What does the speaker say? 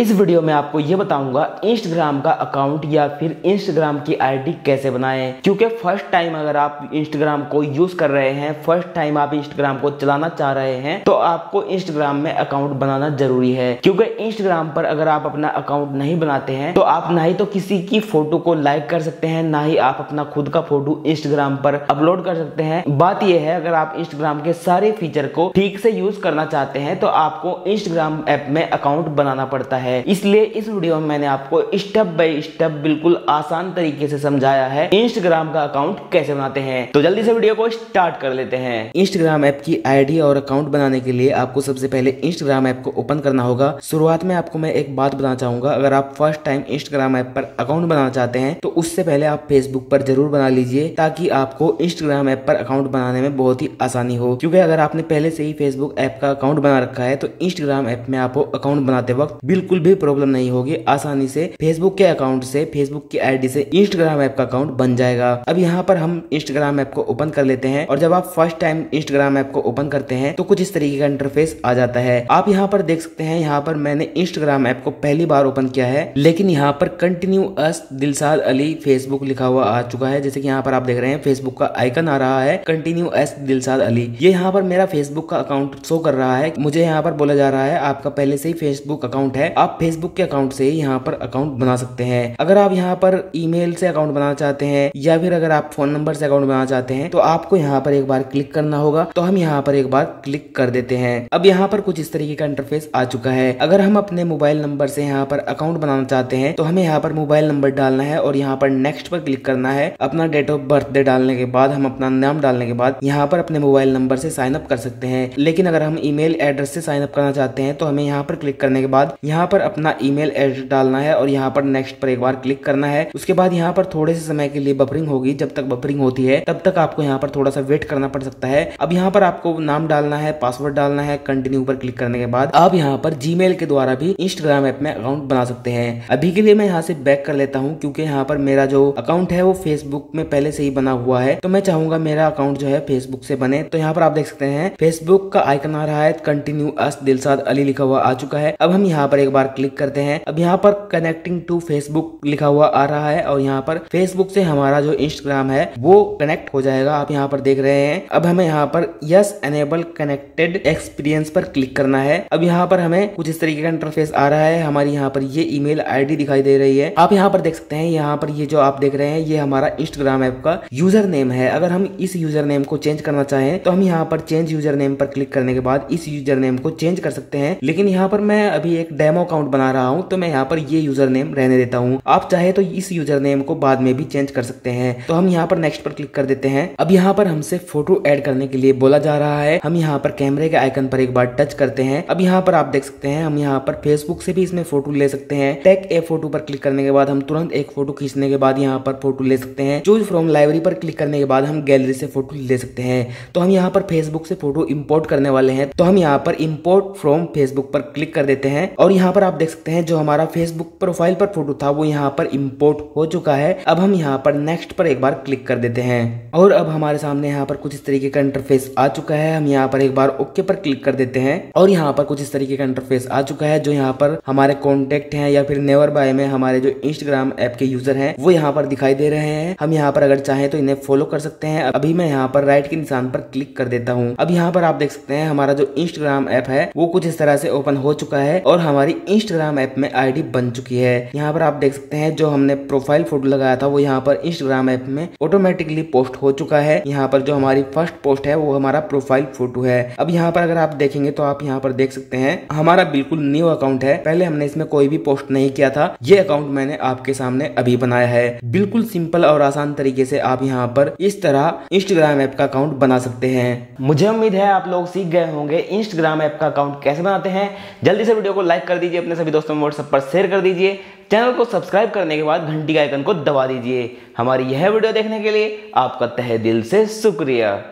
इस वीडियो में आपको ये बताऊँगा इंस्टाग्राम का अकाउंट या फिर इंस्टाग्राम की आईडी कैसे बनाएँ? क्योंकि फ़र्स्ट टाइम अगर आप इंस्टाग्राम को यूज़ कर रहे हैं फ़र्स्ट टाइम आप इंस्टाग्राम को चलाना चाह रहे हैं तो आपको इंस्टाग्राम में अकाउंट बनाना ज़रूरी है। क्योंकि इंस्टाग्राम पर अगर आप अपना अकाउंट नहीं बनाते हैं तो आप ना ही तो किसी की फ़ोटो को लाइक कर सकते हैं, ना ही आप अपना खुद का फ़ोटो इंस्टाग्राम पर अपलोड कर सकते हैं। बात यह है, अगर आप इंस्टाग्राम के सारे फीचर को ठीक से यूज़ करना चाहते हैं तो आपको इंस्टाग्राम ऐप में अकाउंट बनाना पड़ता है। इसलिए इस वीडियो में मैंने आपको स्टेप बाय स्टेप बिल्कुल आसान तरीके से समझाया है इंस्टाग्राम का अकाउंट कैसे बनाते हैं। तो जल्दी से वीडियो को स्टार्ट कर लेते हैं। इंस्टाग्राम ऐप की आईडी और अकाउंट बनाने के लिए आपको सबसे पहले इंस्टाग्राम ऐप को ओपन करना होगा। शुरुआत में आपको मैं एक बात बताना चाहूँगा, अगर आप फ़र्स्ट टाइम इंस्टाग्राम ऐप पर अकाउंट बनाना चाहते हैं तो उससे पहले आप फेसबुक पर ज़रूर बना लीजिए, ताकि आपको इंस्टाग्राम ऐप पर अकाउंट बनाने में बहुत ही आसानी हो। क्योंकि अगर आपने पहले से ही फेसबुक ऐप का अकाउंट बना रखा है तो इंस्टाग्राम ऐप में आपको अकाउंट बनाते वक्त बिल्कुल भी प्रॉब्लम नहीं होगी। आसानी से फेसबुक के अकाउंट से फेसबुक की आईडी से इंस्टाग्राम ऐप का अकाउंट बन जाएगा। अब यहाँ पर हम इंस्टाग्राम ऐप को ओपन कर लेते हैं और जब आप फ़र्स्ट टाइम इंस्टाग्राम ऐप को ओपन करते हैं तो कुछ इस तरीके का इंटरफेस आ जाता है। आप यहाँ पर देख सकते हैं, यहाँ पर मैंने इंस्टाग्राम ऐप को पहली बार ओपन किया है, लेकिन यहाँ पर continue as Dilshad Ali Facebook लिखा हुआ आ चुका है। जैसे कि यहाँ पर आप देख रहे हैं फेसबुक का आइकन आ रहा है कंटिन्यू एस दिलसाद अली। ये यहाँ पर मेरा फेसबुक का अकाउंट शो कर रहा है। मुझे यहाँ पर बोला जा रहा है, आपका पहले से ही फेसबुक अकाउंट है। आप फेसबुक के अकाउंट से यहाँ पर अकाउंट बना सकते हैं अगर आप यहाँ पर ईमेल से अकाउंट बनाना चाहते हैं या फिर अगर आप फ़ोन नंबर से अकाउंट बनाना चाहते हैं तो आपको यहाँ पर एक बार क्लिक करना होगा तो हम यहाँ पर एक बार क्लिक कर देते हैं अब यहाँ पर कुछ इस तरीके का इंटरफेस आ चुका है अगर हम अपने मोबाइल नंबर से यहाँ पर अकाउंट बनाना चाहते हैं तो हमें यहाँ पर मोबाइल नंबर डालना है और यहाँ पर नेक्स्ट पर क्लिक करना है अपना डेट ऑफ़ बर्थडे डालने के बाद हम अपना नाम डालने के बाद यहाँ पर अपने मोबाइल नंबर से साइन अप कर सकते हैं लेकिन अगर हम ईमेल एड्रेस से साइन अप करना चाहते हैं तो हमें यहाँ पर क्लिक करने के बाद यहाँ पर अपना ईमेल एड्रेस डालना है और यहाँ पर नेक्स्ट पर एक बार क्लिक करना है। उसके बाद यहाँ पर थोड़े से समय के लिए बफरिंग होगी। जब तक बफरिंग होती है, तब तक आपको यहाँ पर थोड़ा सा वेट करना पड़ सकता है। अब यहाँ पर आपको नाम डालना है पासवर्ड डालना है कंटिन्यू पर क्लिक करने के बाद आप यहाँ पर जीमेल के द्वारा भी इंस्टाग्राम ऐप में अकाउंट बना सकते हैं। अभी के लिए मैं यहाँ से बैक कर लेता हूँ, क्योंकि यहाँ पर मेरा जो अकाउंट है वो फेसबुक में पहले से ही बना हुआ है। तो मैं चाहूँगा मेरा अकाउंट जो है फेसबुक से बने। तो यहाँ पर आप देख सकते हैं फेसबुक का आइकन आ रहा है। कंटिन्यू अस दिलसाद अली लिखा हुआ आ चुका है। अब हम यहाँ पर एक बार क्लिक करते हैं अब यहाँ पर कनेक्टिंग टू फेसबुक लिखा हुआ आ रहा है और यहाँ पर फेसबुक से हमारा जो इंस्टाग्राम है वो कनेक्ट हो जाएगा आप यहाँ पर देख रहे हैं अब हमें यहाँ पर यस एनेबल कनेक्टेड एक्सपीरियंस पर क्लिक करना है अब यहाँ पर हमें कुछ इस तरीके का इंटरफेस आ रहा है हमारी यहाँ पर ये ईमेल आईडी दिखाई दे रही है आप यहाँ पर देख सकते हैं यहाँ पर ये जो आप देख रहे हैं ये हमारा इंस्टाग्राम ऐप का यूज़र नेम है अगर हम इस यूज़र नेम को चेंज करना चाहें तो हम यहाँ पर चेंज यूज़र नेम पर क्लिक करने के बाद इस यूज़र नेम को चेंज कर सकते हैं लेकिन यहाँ पर मैं अभी एक डेमो अकाउंट बना रहा हूँ तो मैं यहाँ पर ये यूज़र नेम रहने देता हूँ आप चाहे तो इस यूज़र नेम को बाद में भी चेंज कर सकते हैं तो हम यहाँ पर नेक्स्ट पर क्लिक कर देते हैं अब यहाँ पर हमसे फ़ोटो एड करने के लिए बोला जा रहा है हम यहाँ पर कैमरे के आइकन पर एक बार टच करते हैं अब यहाँ पर आप देख सकते हैं हम यहाँ पर फेसबुक से भी इसमें फ़ोटो ले सकते हैं टेक ए फ़ोटो पर क्लिक करने के बाद हम तुरंत एक फ़ोटो खींचने के बाद यहाँ पर फ़ोटो ले सकते हैं चूज़ फ्रॉम लाइब्रेरी पर क्लिक करने के बाद हम गैलरी से फ़ोटो ले सकते हैं तो हम यहाँ पर फेसबुक से फ़ोटो इम्पोर्ट करने वाले हैं तो हम यहाँ पर इम्पोर्ट फ्रॉम फेसबुक पर क्लिक कर देते हैं और यहाँ पर आप देख सकते हैं जो हमारा फेसबुक प्रोफ़ाइल पर फ़ोटो था वो यहाँ पर इम्पोर्ट हो चुका है अब हम यहाँ पर नेक्स्ट पर एक बार क्लिक कर देते हैं और अब हमारे सामने यहाँ पर कुछ इस तरीके का इंटरफेस आ चुका है हम यहाँ पर एक बार ओके पर क्लिक कर देते हैं और यहाँ पर कुछ इस तरीके का इंटरफेस आ चुका है जो यहाँ पर हमारे कॉन्टेक्ट है या फिर नेवर बाय में हमारे जो इंस्टाग्राम ऐप के यूज़र है वो यहाँ पर दिखाई दे रहे हैं हम यहाँ पर अगर चाहें तो इन्हें फॉलो कर सकते हैं अभी मैं यहाँ पर राइट के निशान पर क्लिक कर देता हूँ अब यहाँ पर आप देख सकते हैं हमारा जो इंस्टाग्राम ऐप है वो कुछ इस तरह से ओपन हो चुका है और हमारी इंस्टाग्राम ऐप में आईडी बन चुकी है। यहाँ पर आप देख सकते हैं जो हमने प्रोफ़ाइल फ़ोटो लगाया था, वो यहाँ पर इंस्टाग्राम ऐप में ऑटोमेटिकली पोस्ट हो चुका है। यहाँ पर जो हमारी फ़र्स्ट पोस्ट है, वो हमारा प्रोफ़ाइल फ़ोटो है। अब यहाँ पर अगर आप देखेंगे तो आप यहाँ पर देख सकते हैं, हमारा बिल्कुल न्यू अकाउंट है। पहले हमने इसमें कोई भी पोस्ट नहीं किया था। ये अकाउंट मैंने आपके सामने अभी बनाया है। बिल्कुल सिंपल और आसान तरीके से आप यहाँ पर इस तरह इंस्टाग्राम ऐप का अकाउंट बना सकते हैं। मुझे उम्मीद है आप लोग सीख गए होंगे इंस्टाग्राम ऐप का अकाउंट कैसे बनाते हैं। जल्दी से वीडियो को लाइक कर दीजिए। अपने सभी दोस्तों में व्हाट्सअप पर शेयर कर दीजिए। चैनल को सब्सक्राइब करने के बाद घंटी के आइकन को दबा दीजिए। हमारी यह वीडियो देखने के लिए आपका तहे दिल से शुक्रिया।